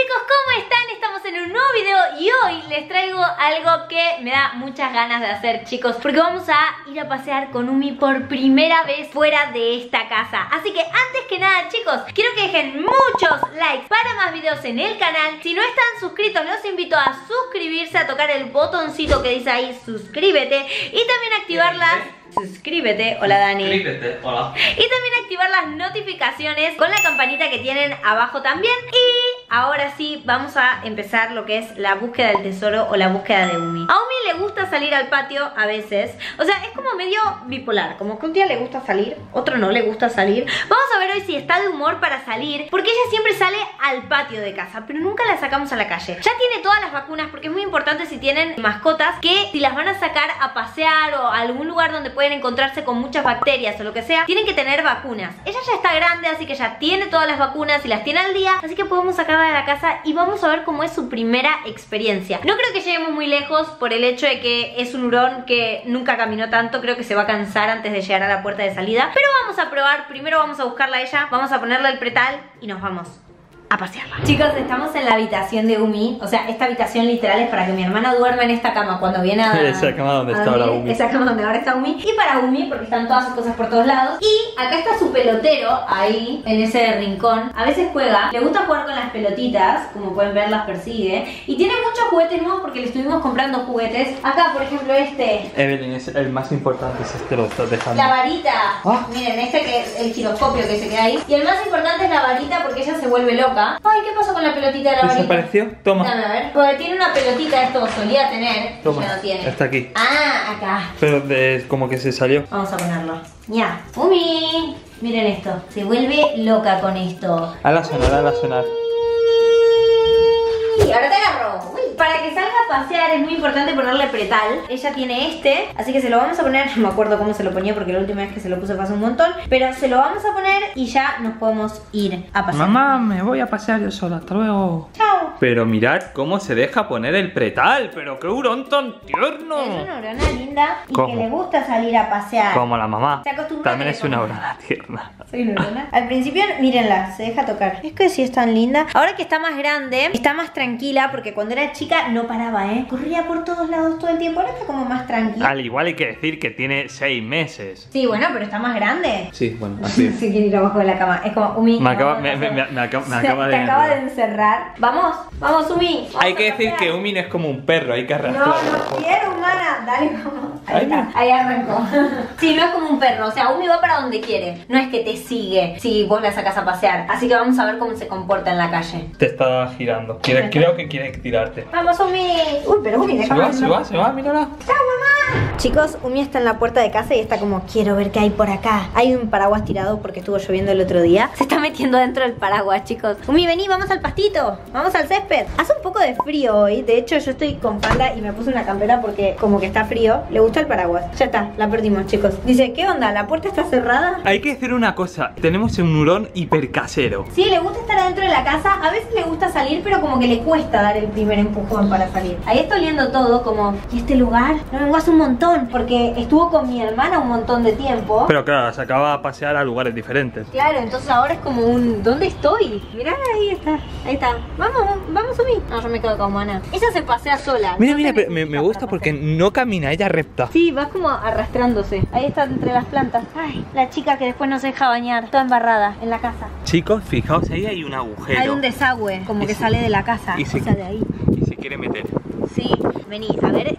chicos, ¿cómo están? Estamos en un nuevo video y hoy les traigo algo que me da muchas ganas de hacer chicos Porque vamos a ir a pasear con Umi por primera vez fuera de esta casa Así que antes que nada chicos, quiero que dejen muchos likes para más videos en el canal Si no están suscritos los invito a suscribirse, a tocar el botoncito que dice ahí suscríbete Y también activar las suscríbete. Hola Dani. Suscríbete, hola. Y también activar las notificaciones con la campanita que tienen abajo también. Y ahora sí, vamos a empezar lo que es la búsqueda del tesoro o la búsqueda de Umi. A Umi le gusta salir al patio a veces. O sea, es como medio bipolar. Como que un día le gusta salir, otro no le gusta salir. Vamos a ver hoy si está de humor para salir. Porque ella siempre sale al patio de casa, pero nunca la sacamos a la calle. Ya tiene todas las vacunas porque es muy importante si tienen mascotas que si las van a sacar a pasear o a algún lugar donde pueden encontrarse con muchas bacterias o lo que sea, tienen que tener vacunas. Ella ya está grande, así que ya tiene todas las vacunas y las tiene al día, así que podemos sacarla de la casa y vamos a ver cómo es su primera experiencia. No creo que lleguemos muy lejos por el hecho de que es un hurón que nunca caminó tanto, creo que se va a cansar antes de llegar a la puerta de salida, pero vamos a probar, primero vamos a buscarla a ella, vamos a ponerle el pretal y nos vamos a pasearla. Chicos, estamos en la habitación de Umi. O sea, esta habitación literal es para que mi hermana duerma en esta cama cuando viene a... Esa cama donde está ahora. Umi. Esa cama donde ahora está Umi. Y para Umi, porque están todas sus cosas por todos lados. Y acá está su pelotero, ahí, en ese rincón. A veces juega. Le gusta jugar con las pelotitas. Como pueden ver, las persigue. Y tiene muchos juguetes nuevos porque le estuvimos comprando juguetes. Acá, por ejemplo, este. Evelyn, es el más importante es este, lo estás dejando. La varita. Ah. Miren, este que es el giroscopio que se queda ahí. Y el más importante es la varita porque ella se vuelve loca. Ay, ¿qué pasó con la pelotita de la varita? ¿Desapareció? Toma. Dame a ver. Porque tiene una pelotita, esto solía tener. Toma. Ya no tiene. Está aquí. Ah, acá. Pero de- como que se salió. Vamos a ponerlo. Ya. Umi. Miren esto. Se vuelve loca con esto. Hazla sonar, hazla sonar. Y ahora te agarro. Uy. Para que salga pasear es muy importante ponerle pretal. Ella tiene este, así que se lo vamos a poner. No me acuerdo cómo se lo ponía porque la última vez que se lo puse pasó un montón. Pero se lo vamos a poner y ya nos podemos ir a pasear. Mamá, me voy a pasear yo sola. Hasta luego. Chao. Pero mirad cómo se deja poner el pretal. Pero qué hurón tan tierno. Es una urona linda y ¿Cómo? que le gusta salir a pasear. Como la mamá. Se acostumbra También a es una comer. urona tierna. Soy una urona. Al principio, mírenla, se deja tocar. Es que sí es tan linda. Ahora que está más grande, está más tranquila porque cuando era chica no paraba, ¿eh? Corría por todos lados todo el tiempo. Ahora está como más tranquila. Al igual hay que decir que tiene seis meses. Sí, bueno, pero está más grande. Sí, bueno, así. Se quiere ir abajo de la cama. Es como, Umi. Me acaba- me- me- me- me acaba- me acaba de Te acaba de encerrar. Vamos, vamos, Umi. Vamos Hay que decir que Umi no es como un perro, hay que No, arrastrarlo. no quiero, humana. Dale, vamos. Ahí está. Ahí arrancó. Sí, no es como un perro. O sea, Umi va para donde quiere. No es que te sigue si vos la sacas a pasear. Así que vamos a ver cómo se comporta en la calle. Te está girando. Quiere- creo que quiere tirarte. Vamos, Umi. Uy, pero Se déjame. va, se va, se va, mírala. Chicos, Umi está en la puerta de casa y está como, quiero ver qué hay por acá. Hay un paraguas tirado porque estuvo lloviendo el otro día. Se está metiendo dentro del paraguas, chicos. Umi, vení, vamos al pastito. Vamos al césped. Hace un poco de frío hoy. De hecho, yo estoy con panda y me puse una campera porque como que está frío. Le gusta el paraguas. Ya está, la perdimos, chicos. Dice, ¿qué onda? ¿La puerta está cerrada? Hay que decir una cosa, tenemos un hurón hipercasero. Sí, le gusta estar adentro de la casa. A veces le gusta salir, pero como que le cuesta dar el primer empujón para salir. Ahí está oliendo todo, como, ¿y este lugar? No vengo hace un montón, porque estuvo con mi hermana un montón de tiempo. Pero claro, se acaba de pasear a lugares diferentes. Claro, entonces ahora es como un ¿dónde estoy? Mirá, ahí está, ahí está. Vamos, vamos a subir. No, yo me quedo como Ana. Ella se pasea sola. Mira, no mira, pero me, me gusta porque no camina, ella recta. Sí, vas como arrastrándose. Ahí está entre las plantas. Ay, la chica que después no se deja bañar, toda embarrada en la casa. Chicos, fijaos, ahí hay un agujero. Hay un desagüe, como Y que se- sale de la casa, y se- o sea, de ahí. Y se quiere meter. Sí, vení, a ver,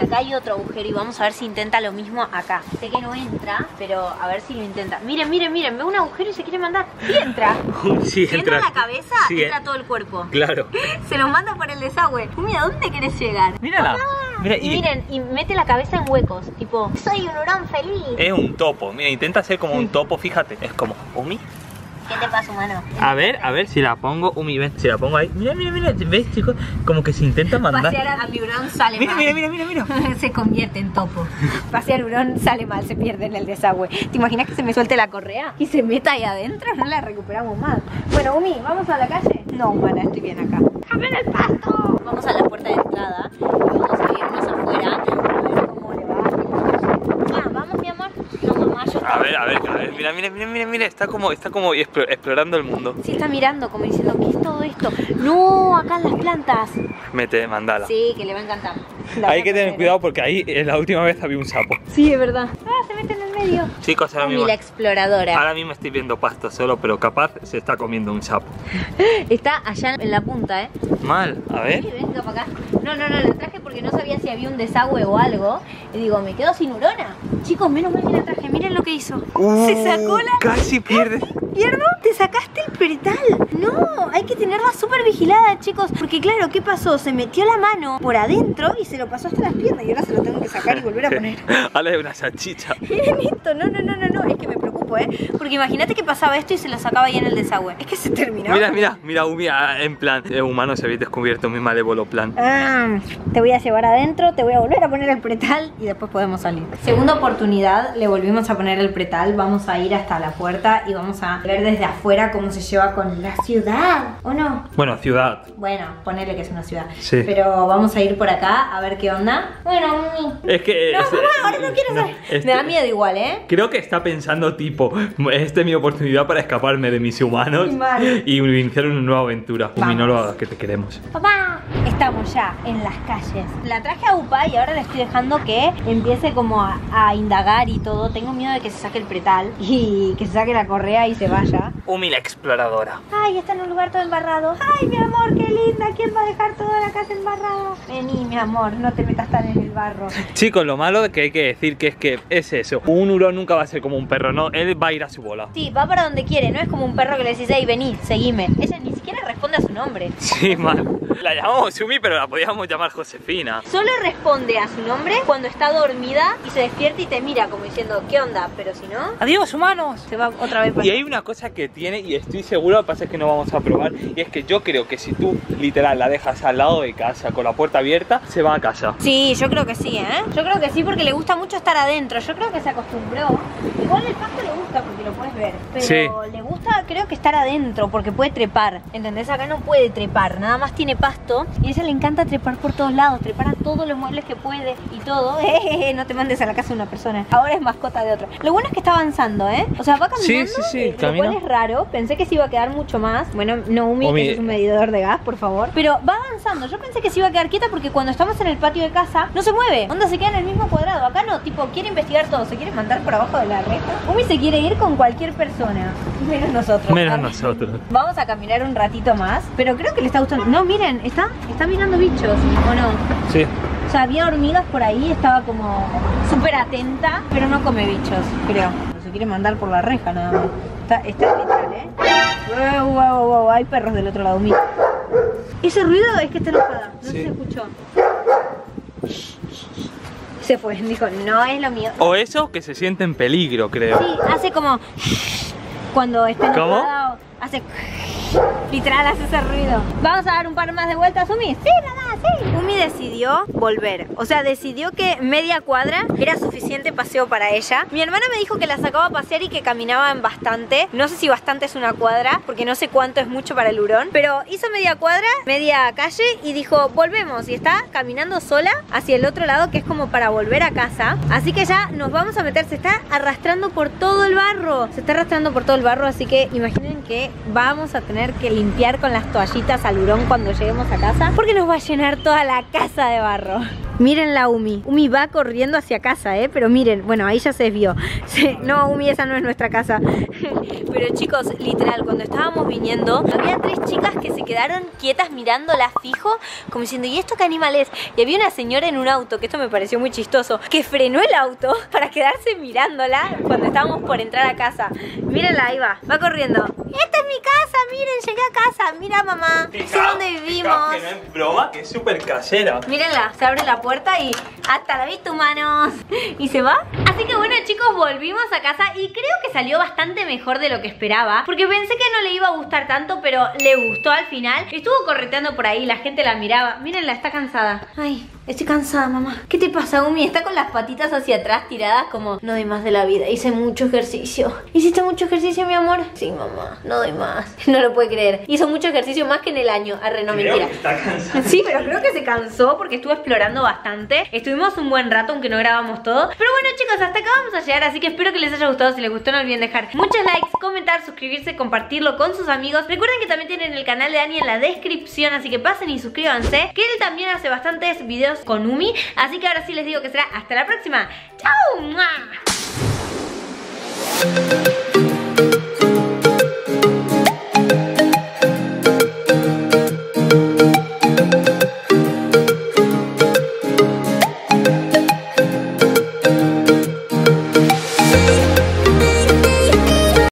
porque acá hay otro agujero y vamos a ver si intenta lo mismo acá. Sé que no entra, pero a ver si lo intenta. Miren, miren, miren, ve un agujero y se quiere mandar. Sí entra. sí, Si entra la cabeza, Sí, entra eh. todo el cuerpo. Claro. Se lo manda por el desagüe. Umi, ¿a dónde querés llegar? Mírala. Mira, Y y miren, y mete la cabeza en huecos, tipo, soy un hurón feliz. es un topo. Mira, intenta ser como un topo, fíjate. Es como, Umi. ¿Qué te pasa, humano? A ver, a ver si la pongo, Umi, ven, si la pongo ahí. Mira, mira, mira, ¿ves, chicos? Como que se intenta mandar. Pasear a mi hurón sale Mira, mal. mira, mira, mira, mira. se convierte en topo. Pasear hurón sale mal, se pierde en el desagüe. ¿Te imaginas que se me suelte la correa y se meta ahí adentro? No la recuperamos más. Bueno, Umi, ¿vamos a la calle? No, humana, estoy bien acá. ¡Dame en el pasto! Vamos a la puerta de entrada y vamos a irnos afuera a ver cómo le va. Ah, vamos, mi amor. No, mamá, yo A ver, a ver, ver mira, mira, mira, mira, mira, está como, está como explo- explorando el mundo. Sí, está mirando como diciendo, ¿qué es todo esto? No, acá en las plantas. Mete, mandala. Sí, que le va a encantar. La Hay que tener cuidado porque ahí eh, la última vez había un sapo. Sí, es verdad. Ah, se mete en el medio. Chicos, ahora mismo, la exploradora. ahora mismo estoy viendo pasto solo, pero capaz se está comiendo un sapo. Está allá en la punta, ¿eh? Mal, a ver. Sí, venga para acá. No, no, no, la traje porque no sabía si había un desagüe o algo. Y digo, me quedo sin urona. Chicos, menos mal que la traje. Miren lo que hizo. Se sacó la... Casi pierde. ¿Pierdo? ¿Te sacaste el pretal? No, hay que tenerla súper vigilada, chicos. Porque claro, ¿qué pasó? Se metió la mano por adentro y se lo pasó hasta las piernas. Y ahora se lo tengo que sacar y volver a poner. Ale una salchicha. Miren esto, no, no, no, no, no, es que me ¿eh? Porque imagínate que pasaba esto y se lo sacaba ahí en el desagüe. Es que se terminó. Mira, mira, mira, Umi, ah, en plan, eh, humano se había descubierto mi malévolo plan. Ah, te voy a llevar adentro, te voy a volver a poner el pretal y después podemos salir. Segunda oportunidad, le volvimos a poner el pretal, vamos a ir hasta la puerta y vamos a ver desde afuera cómo se lleva con la ciudad, ¿o no? Bueno, ciudad. Bueno, ponele que es una ciudad. Sí. Pero vamos a ir por acá a ver qué onda. Bueno. Es que... No, es- mamá, ahora no quiero no, saber. este- Me da miedo igual, ¿eh? Creo que está pensando tipo, esta es mi oportunidad para escaparme de mis humanos y iniciar una nueva aventura. Umi, no lo Vamos. hagas, que te queremos. Papá, ya en las calles. La traje a UPA y ahora le estoy dejando que empiece como a, a indagar y todo. Tengo miedo de que se saque el pretal y que se saque la correa y se vaya. Umi la exploradora. Ay, está en un lugar todo embarrado. Ay, mi amor, qué linda. ¿Quién va a dejar toda la casa embarrada? Vení, mi amor, no te metas tan en el barro. Chicos, lo malo que hay que decir que es que es eso. Un hurón nunca va a ser como un perro, no. Él va a ir a su bola. Sí, va para donde quiere. No es como un perro que le decís, hey, vení, seguime. Ni siquiera responde a su nombre. Sí, mal. La llamamos Umi, pero la podíamos llamar Josefina. Solo responde a su nombre cuando está dormida y se despierta y te mira como diciendo, ¿qué onda? Pero si no, Adiós, humanos. se va otra vez para... Y hay una cosa que tiene, y estoy seguro, lo que pasa es que no vamos a probar, y es que yo creo que si tú literal la dejas al lado de casa con la puerta abierta, se va a casa. Sí, yo creo que sí, ¿eh? Yo creo que sí porque le gusta mucho estar adentro. Yo creo que se acostumbró. Igual el pasto le gusta porque lo puedes ver. Pero Sí. le gusta, creo que estar adentro porque puede trepar. ¿Entendés? Acá no puede trepar. Nada más tiene pasto. Y a ella le encanta trepar por todos lados. Trepar a todos los muebles que puede y todo. Eh, no te mandes a la casa de una persona. Ahora es mascota de otra. Lo bueno es que está avanzando, ¿eh? O sea, va Sí, caminando. sí, sí, eh, Lo cual es raro. Pensé que se iba a quedar mucho más. Bueno, no, Umi, Umi. ese es un medidor de gas, por favor. Pero va avanzando. Yo pensé que se iba a quedar quieta porque cuando estamos en el patio de casa no se mueve. Onda se queda en el mismo cuadrado. Acá no, tipo, quiere investigar todo. Se quiere mandar por abajo de la reja. Umi se quiere ir con cualquier persona. Menos nosotros. Menos nosotros. Vamos a caminar un ratito más. Pero creo que le está gustando. No, miren, está, está mirando bichos. ¿O no? Sí. O sea, había hormigas por ahí, estaba como súper atenta, pero no come bichos, creo. Se quiere mandar por la reja nada más. Está, está literal, ¿eh? Wow, wow, wow, hay perros del otro lado mío. Ese ruido es que está enojada, no Sí. se escuchó. Se fue, dijo, no es lo mío. O eso que se siente en peligro, creo. Sí, hace como cuando está ¿Cómo? enojada, hace literal hace ese ruido. Vamos a dar un par más de vueltas, Umi. Sí, mamá, sí. Umi decidió volver. O sea, decidió que media cuadra era suficiente paseo para ella. Mi hermana me dijo que la sacaba a pasear y que caminaban bastante. No sé si bastante es una cuadra, porque no sé cuánto es mucho para el hurón. Pero hizo media cuadra, media calle y dijo, volvemos. Y está caminando sola hacia el otro lado, que es como para volver a casa. Así que ya nos vamos a meter. Se está arrastrando por todo el barro. Se está arrastrando por todo el barro, así que imaginen que vamos a tener que limpiar con las toallitas al hurón cuando lleguemos a casa. Porque nos va a llenar toda la casa de barro. Miren la Umi. Umi va corriendo hacia casa, ¿eh? Pero miren, bueno, ahí ya se desvió. No, Umi, esa no es nuestra casa. Pero chicos, literal, cuando estábamos viniendo, había tres chicas que se quedaron quietas mirándola fijo, como diciendo, ¿y esto qué animal es? Y había una señora en un auto, que esto me pareció muy chistoso, que frenó el auto para quedarse mirándola cuando estábamos por entrar a casa. Mírenla, ahí va, va corriendo. Esta es mi casa, miren, llegué a casa. Mira, mamá, sé dónde vivimos. Que no es broma, que es súper casera. Mírenla, se abre la puerta y hasta la vista, humanos. Y se va. Así que bueno, chicos, volvimos a casa y creo que salió bastante mejor de lo que esperaba. Porque pensé que no le iba a gustar tanto, pero le gustó al final. Estuvo correteando por ahí, la gente la miraba. Mírenla, está cansada. Ay, Estoy cansada, mamá. ¿Qué te pasa, Umi? Está con las patitas hacia atrás tiradas como no doy más de la vida. Hice mucho ejercicio. ¿Hiciste mucho ejercicio, mi amor? Sí, mamá. No doy más. No lo puede creer. Hizo mucho ejercicio más que en el año. Arre, no, Creo mentira. que está cansado. Sí, pero creo que se cansó porque estuvo explorando bastante. Estuvimos un buen rato, aunque no grabamos todo. Pero bueno, chicos, hasta acá vamos a llegar. Así que espero que les haya gustado. Si les gustó, no olviden dejar muchos likes, comentar, suscribirse, compartirlo con sus amigos. Recuerden que también tienen el canal de Dani en la descripción. Así que pasen y suscríbanse. Que él también hace bastantes videos con Umi. Así que ahora sí les digo que será hasta la próxima. ¡Chao!